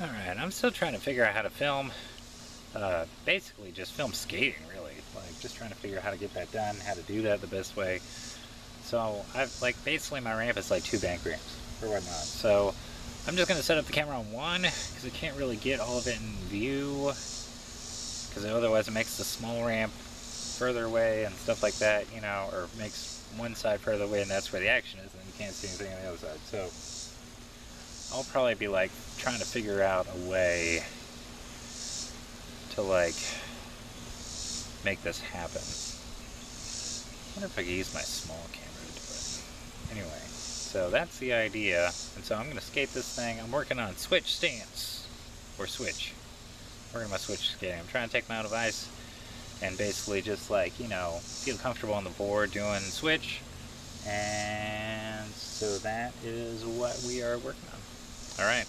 Alright, I'm still trying to figure out how to film. Uh, basically just film skating, really. Like, just trying to figure out how to get that done, how to do that the best way. So, I've, like, basically my ramp is like two bank ramps, or whatnot. So, I'm just going to set up the camera on one, because I can't really get all of it in view. Because otherwise it makes the small ramp further away and stuff like that, you know, or makes one side further away and that's where the action is, and you can't see anything on the other side. So, I'll probably be like trying to figure out a way to like make this happen. I wonder if I could use my small camera to do it. Anyway, so that's the idea. And so I'm to skate this thing. I'm working on switch stance. Or switch. Working on my switch skating. I'm trying to take my out of ice and basically just like, you know, feel comfortable on the board doing switch. And so that is what we are working on. All right.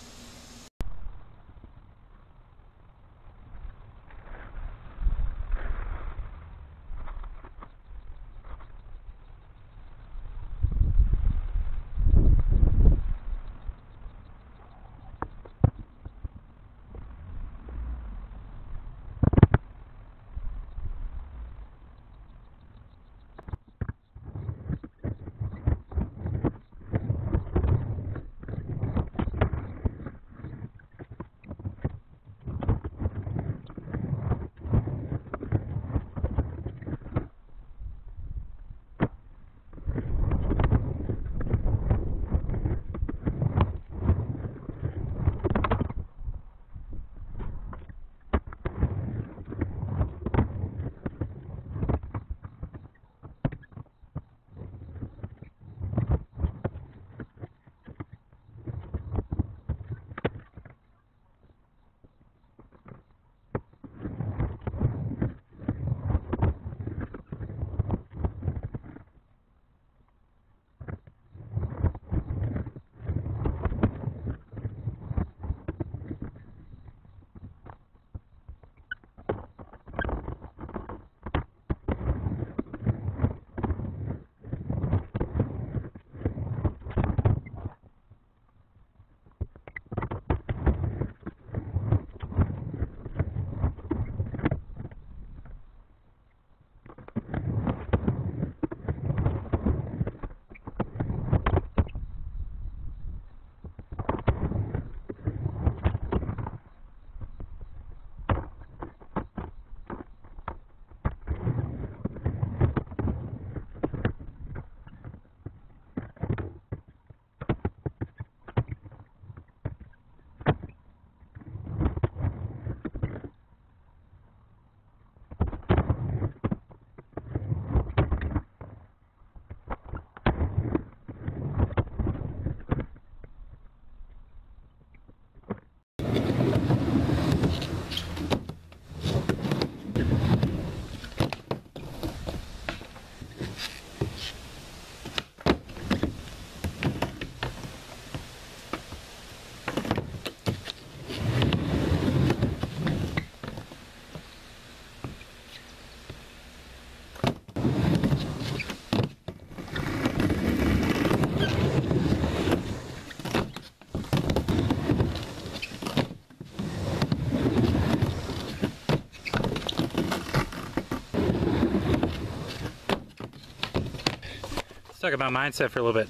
Talk about mindset for a little bit.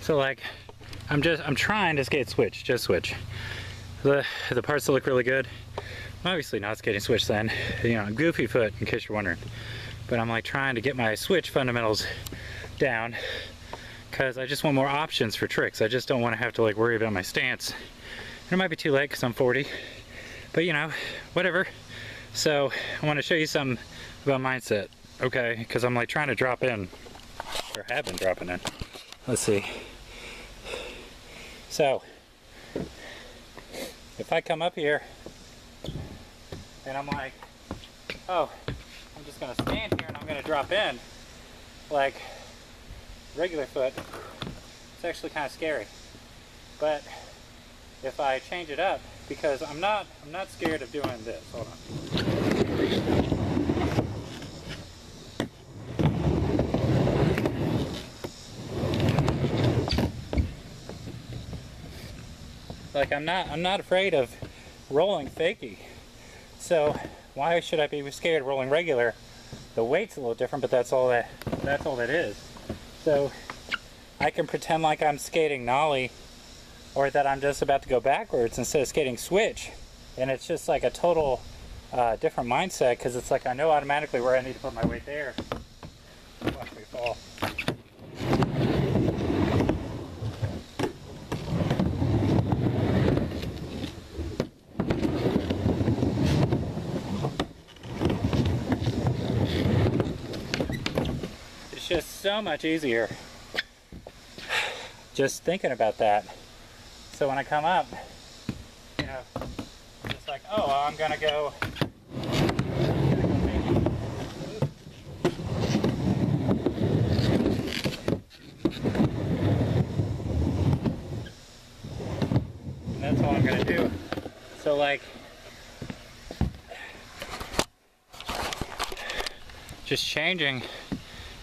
So like, I'm just, I'm trying to skate switch, just switch. The, the parts that look really good, I'm obviously not skating switch then, you know, goofy foot in case you're wondering. But I'm like trying to get my switch fundamentals down because I just want more options for tricks. I just don't want to have to like worry about my stance. It might be too late because I'm 40, but you know, whatever. So I want to show you some about mindset, okay? Because I'm like trying to drop in or have been dropping in. Let's see. So, if I come up here and I'm like, oh, I'm just gonna stand here and I'm gonna drop in, like regular foot, it's actually kind of scary. But if I change it up, because I'm not, I'm not scared of doing this. Hold on. Like I'm not I'm not afraid of rolling fakie. So why should I be scared of rolling regular? The weight's a little different, but that's all that that's all that is. So I can pretend like I'm skating nollie or that I'm just about to go backwards instead of skating switch. And it's just like a total uh, different mindset because it's like I know automatically where I need to put my weight there. Watch me fall. It's just so much easier just thinking about that. So when I come up, you know, just like, oh, I'm gonna go. That's all I'm gonna do. So like, just changing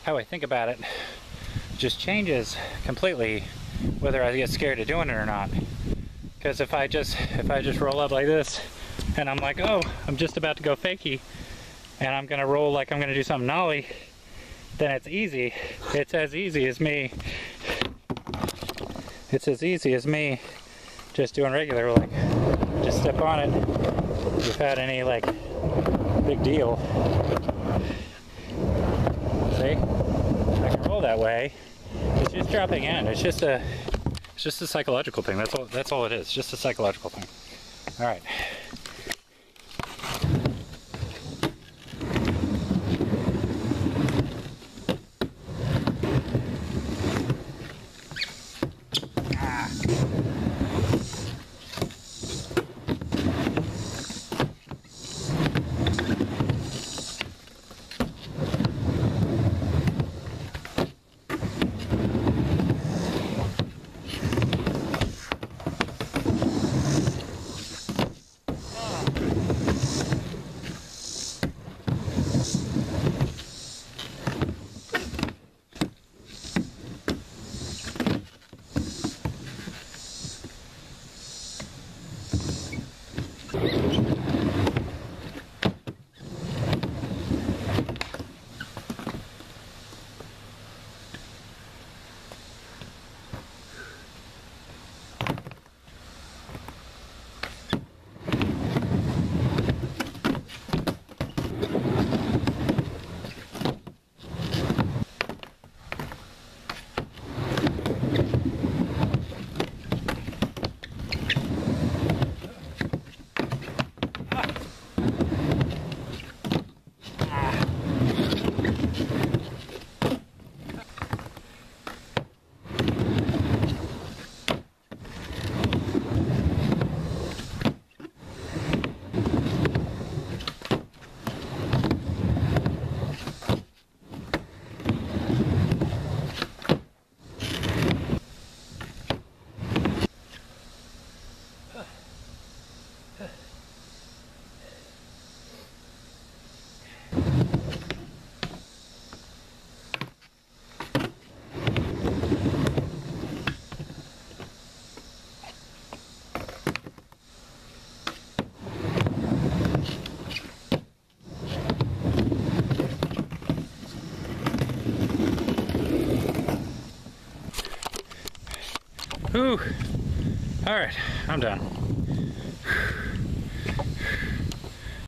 how I think about it just changes completely whether I get scared of doing it or not. Because if I just if I just roll up like this and I'm like, oh, I'm just about to go fakie and I'm gonna roll like I'm gonna do something nollie, then it's easy. It's as easy as me. It's as easy as me just doing regular like just step on it without any like big deal. See? Roll that way. It's just dropping in. It's just a it's just a psychological thing. That's all that's all it is. Just a psychological thing. All right. Whew. All right, I'm done.